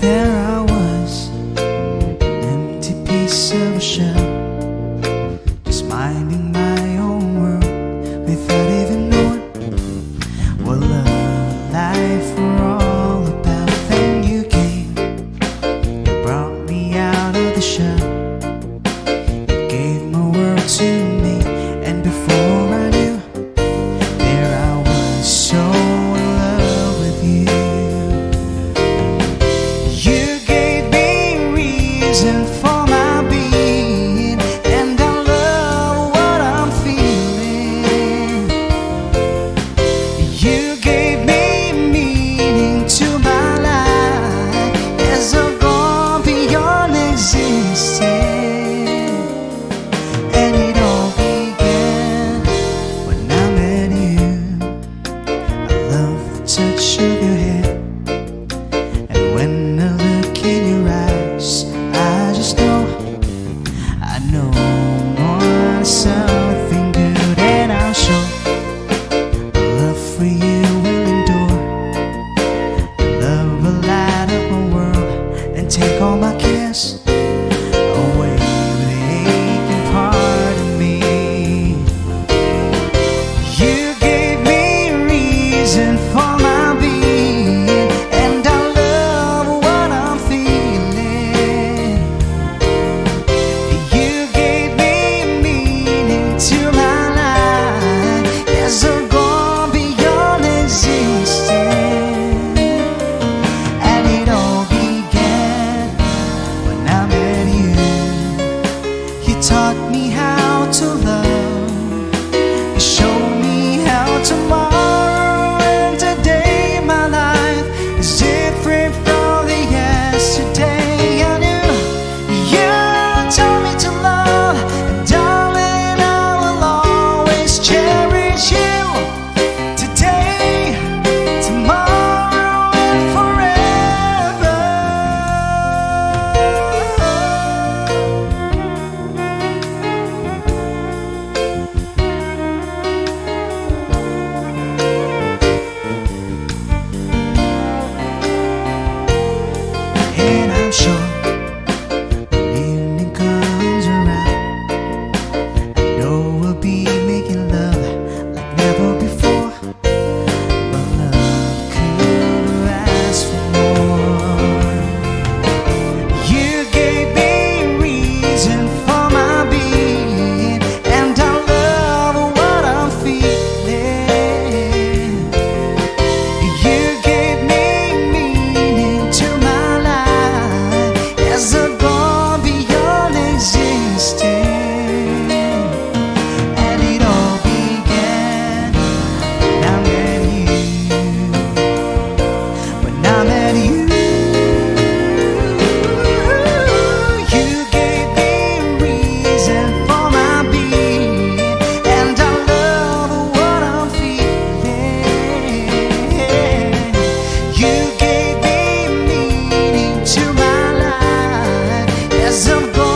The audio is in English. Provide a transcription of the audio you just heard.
There I was, an empty piece of a shell, just minding my own world without even knowing what life was all about. Then you came, you brought me out of the shell, you gave my world to me, and before I the as